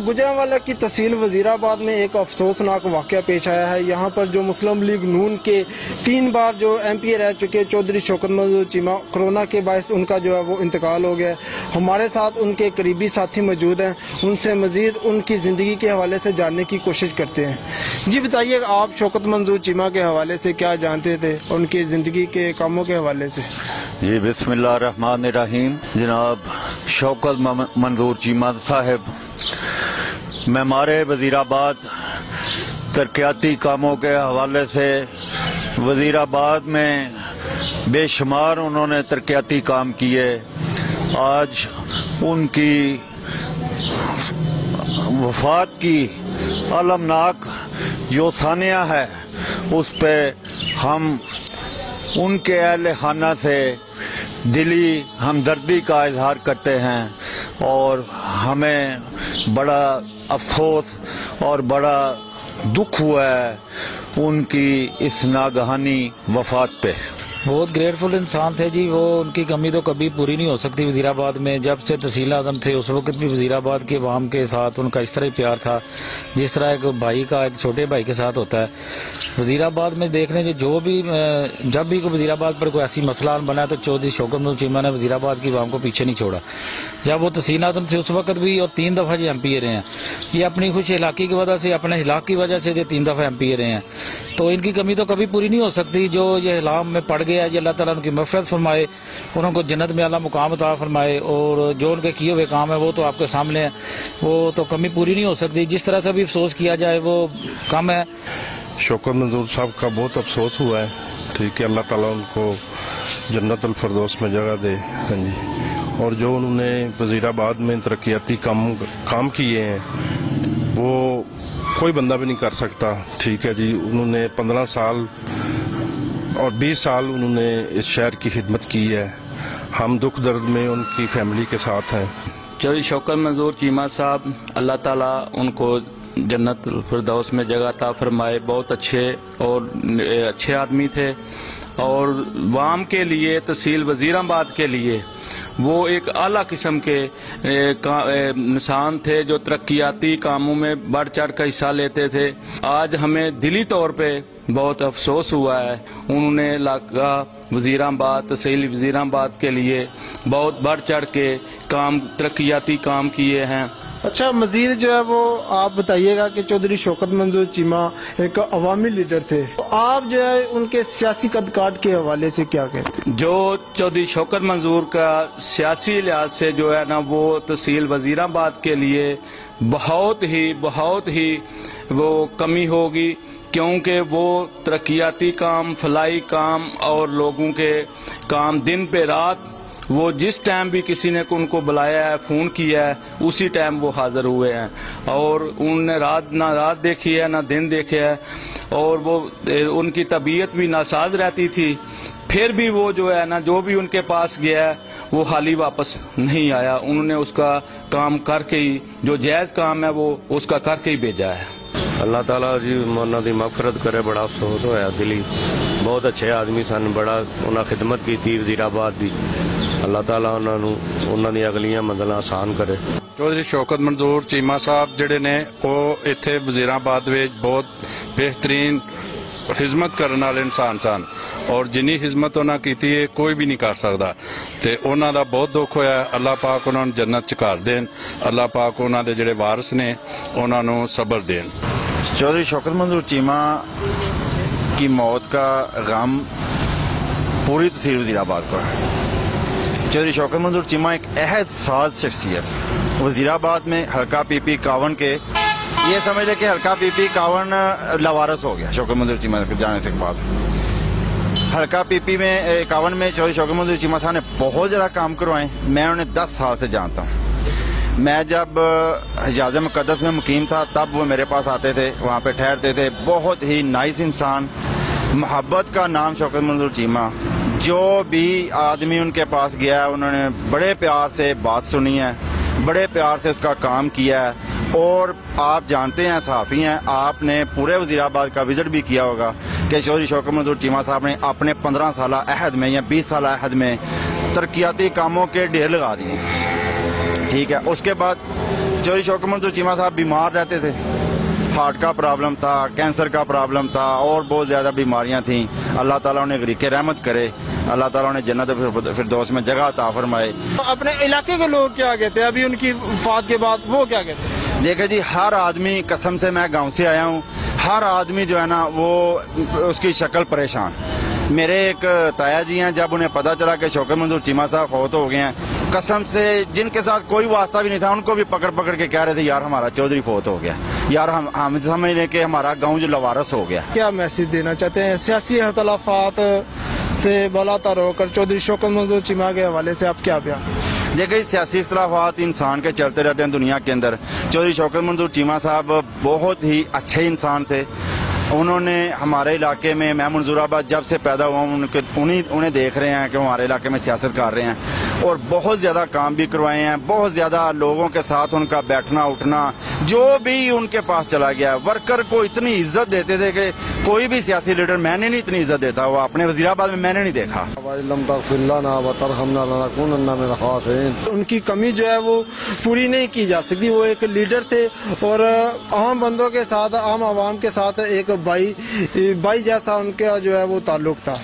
गुजरावाला की तहसील वजीराबाद में एक अफसोसनाक वाक़ पेश आया है। यहाँ पर जो मुस्लिम लीग नून के तीन बार जो एम पी ए रह चुके चौधरी शौकत महमूद चीमा, कोरोना के बायस उनका जो है वो इंतकाल हो गया हमारे साथ उनके करीबी साथी मौजूद हैं। उनसे मजीद उनकी ज़िंदगी के हवाले से जानने की कोशिश करते हैं। जी बताइए, आप शौकत मंजूर चीमा के हवाले से क्या जानते थे उनकी ज़िंदगी के कामों के हवाले से? जी बिस्मिल्लाहिर्रहमानिर्रहीम जनाब शौकत मंजूर चीमा साहब मेमारे वजीराबाद तरक्याती कामों के हवाले से वजीराबाद में बेशुमार उन्होंने तरक्याती काम किए। आज उनकी वफात की अलमनाक जो सानिया है, उस पे हम उनके अहल खाना से दिली हमदर्दी का इजहार करते हैं और हमें बड़ा अफसोस और बड़ा दुख हुआ है उनकी इस नागहानी वफात पे। बहुत ग्रेटफुल इंसान थे जी। वो उनकी कमी तो कभी पूरी नहीं हो सकती वजीराबाद में। जब से तहसील आज़म थे, उस वक्त भी वजीराबाद के वाम के साथ उनका इस तरह ही प्यार था, जिस तरह एक भाई का, एक छोटे भाई के साथ होता है। वजीराबाद में देख लें जी भी जब भी कोई वजीराबाद पर कोई ऐसी मसला बना तो चौधरी शौकत चीमा ने वजीराबाद की वाम को पीछे नहीं छोड़ा। जब वो तहसील आज़म थे, उस वक्त भी और तीन दफ़ा जी एम पी ए रहे हैं। ये अपनी खुश इलाके की वजह से, अपने इलाक की वजह से, ये तीन दफ़ा एम पी ए रहे हैं। तो इनकी कमी तो कभी पूरी नहीं हो सकती, जो ये इलाम में पड़ गया ये अल्लाह ताला उनकी मफरत फरमाए, उनको जन्नत में अल्लाह मुकाम अता फरमाए, और जो उनके किए हुए काम है, वो तो आपके सामने है। वो तो कमी पूरी नहीं हो सकती। जिस तरह से भी अफसोस किया जाए, वो कम है। शौकत मंजूर साहब का बहुत अफसोस हुआ है। ठीक है, अल्लाह ताला उनको जन्नत अल फरदौस में जगह दे। हाँ जी। और जो उन्होंने वजीराबाद में तरक्याती काम काम किए हैं, वो कोई बंदा भी नहीं कर सकता। ठीक है जी, उन्होंने पंद्रह साल और बीस साल उन्होंने इस शहर की खिदमत की है। हम दुख दर्द में उनकी फैमिली के साथ हैं। चौधरी शौकत मंजूर, चीमा साहब, अल्लाह ताला उनको जन्नत फिरदौस में जगह था फरमाए। बहुत अच्छे और अच्छे आदमी थे। और वाम के लिए, तहसील वजीराबाद के लिए वो एक आला किस्म के ए, इंसान थे जो तरक्याती कामों में बढ़ चढ़ कर हिस्सा लेते थे। आज हमें दिली तौर पे बहुत अफसोस हुआ है। उन्होंने इलाका वजीराबाद तहसील वजीराबाद के लिए बहुत बढ़ चढ़ के काम तरक्याती काम किए हैं। अच्छा मजीद जो है वो आप बताइएगा कि चौधरी शौकत मंजूर चीमा एक अवामी लीडर थे। तो आप जो है उनके सियासी कदकाट के हवाले से क्या कहते हैं? जो चौधरी शौकत मंजूर का सियासी लिहाज से जो है ना, वो तहसील वजीराबाद के लिए बहुत ही बहुत ही वो कमी होगी, क्योंकि वो तरक्याती काम, फलाई काम और लोगों के काम दिन पे रात वो जिस टाइम भी किसी ने उनको बुलाया है फ़ोन किया है, उसी टाइम वो हाज़िर हुए हैं। और उनने रात ना रात देखी है, ना दिन देखे है। और वो उनकी तबीयत भी नासाज रहती थी। फिर भी वो जो है ना, जो भी उनके पास गया है, वो खाली वापस नहीं आया। उन्होंने उसका काम करके ही, जो जायज़ काम है, वो उसका करके ही भेजा है। अल्लाह ताला जी उन्होंने की मफरत करे, बड़ा अफसोस होया दिली। बहुत अच्छे आदमी सन, बड़ा उन्हें खिदमत की वजीराबाद की ਅੱਲਾਹ ਤਾਲਾ ਉਹਨਾਂ ਨੂੰ ਉਹਨਾਂ ਦੀਆਂ ਅਗਲੀਆਂ ਮੰਜ਼ਲਾਂ ਆਸਾਨ ਕਰੇ ਚੌਧਰੀ ਸ਼ੌਕਤ ਮਨਜ਼ੂਰ ਚੀਮਾ ਸਾਹਿਬ ਜਿਹੜੇ ਨੇ ਉਹ ਇੱਥੇ ਵਜ਼ੀਰਾਬਾਦ ਵਿੱਚ ਬਹੁਤ ਬਿਹਤਰੀਨ ਖਿਦਮਤ ਕਰਨ ਵਾਲੇ ਇਨਸਾਨ ਸਨ ਔਰ ਜਿੰਨੀ ਖਿਦਮਤ ਉਹਨਾਂ ਕੀਤੀ ਹੈ ਕੋਈ ਵੀ ਨਹੀਂ ਕਰ ਸਕਦਾ ਤੇ ਉਹਨਾਂ ਦਾ ਬਹੁਤ ਦੁੱਖ ਹੋਇਆ ਅੱਲਾਹ ਪਾਕ ਉਹਨਾਂ ਨੂੰ ਜੰਨਤ ਚ ਘਰ ਦੇਣ ਅੱਲਾਹ ਪਾਕ ਉਹਨਾਂ ਦੇ ਜਿਹੜੇ ਵਾਰਿਸ ਨੇ ਉਹਨਾਂ ਨੂੰ ਸਬਰ ਦੇਣ चौधरी शौकत मंजूर चीमा की मौत का गम पूरी तहसील वजीराबाद पर है चौधरी शौकत मंजूर चीमा एक अहद साज शख्सियत। वजीराबाद में हल्का पीपी कावन के ये समझ ले कि हल्का पीपी कावन लवारस हो गया, शौकत मंजूर चीमा जाने से बाद। हल्का पीपी में कावन में चौधरी शौकत मंजूर चीमा साहब ने बहुत ज़्यादा काम करवाए, मैं उन्हें दस साल से जानता हूँ। मैं जब हिजाज मुकदस में मुकीम था, तब वो मेरे पास आते थे, वहाँ पे ठहरते थे। बहुत ही नाइस इंसान, मोहब्बत का नाम शौकत मंजूर चीमा जो भी आदमी उनके पास गया है, उन्होंने बड़े प्यार से बात सुनी है, बड़े प्यार से उसका काम किया है, और आप जानते हैं सहाफ़ी हैं, आपने पूरे वजीराबाद का विज़िट भी किया होगा कि चौधरी शौकत मंजूर चीमा साहब ने अपने पंद्रह साल अहद में या बीस साल अहद में तरक्याती कामों के ढेर लगा दिए। ठीक है, उसके बाद चौधरी शौकत मंजूर चीमा साहब बीमार रहते थे। हार्ट का प्रॉब्लम था कैंसर का प्रॉब्लम था और बहुत ज़्यादा बीमारियाँ थी। अल्लाह ताला उन्हें गरीके रहमत करे। अल्लाह ताला उन्हें जन्नत फिरदौस में जगह अता फरमाए। अपने इलाके के लोग क्या कहते हैं? अभी उनकी वफात के बाद वो क्या कहते हैं? देखिए जी हर आदमी कसम से मैं गाँव से आया हूँ हर आदमी जो है ना वो उसकी शक्ल परेशान। मेरे एक ताया जी हैं जब उन्हें पता चला कि शौकत मंजूर चीमा साहब फौत हो गए हैं कसम से जिनके साथ कोई वास्ता भी नहीं था उनको भी पकड़ पकड़ के कह रहे थे यार हमारा चौधरी फौत हो गया। यार हम हम समझ लें कि हमारा गाँव जो लवारस हो गया। क्या मैसेज देना चाहते हैं? सियासी अख्तलाफात से बलातर होकर चौधरी शौकत मंजूर चिमा के हवाले से आप क्या बयान? देखिए सियासी इख्तलाफात इंसान के चलते रहते हैं दुनिया के अंदर। चौधरी शौकत मंजूर चीमा साहब बहुत ही अच्छे इंसान थे। उन्होंने हमारे इलाके में मैं मंजूराबाद जब से पैदा हुआ हूँ उनके उन्हीं उन्हें देख रहे हैं कि हमारे इलाके में सियासत कर रहे हैं और बहुत ज़्यादा काम भी करवाए हैं बहुत ज़्यादा लोगों के साथ उनका बैठना उठना जो भी उनके पास चला गया वर्कर को इतनी इज़्ज़त देते थे कि कोई भी सियासी लीडर मैंने नहीं इतनी इज़्ज़त देता वो अपने वजीराबाद में मैंने नहीं देखा। उनकी कमी जो है वो पूरी नहीं की जा सकती वो एक लीडर थे और आम बंदों के साथ आम आवाम के साथ एक भाई भाई जैसा उनका जो है वो ताल्लुक था।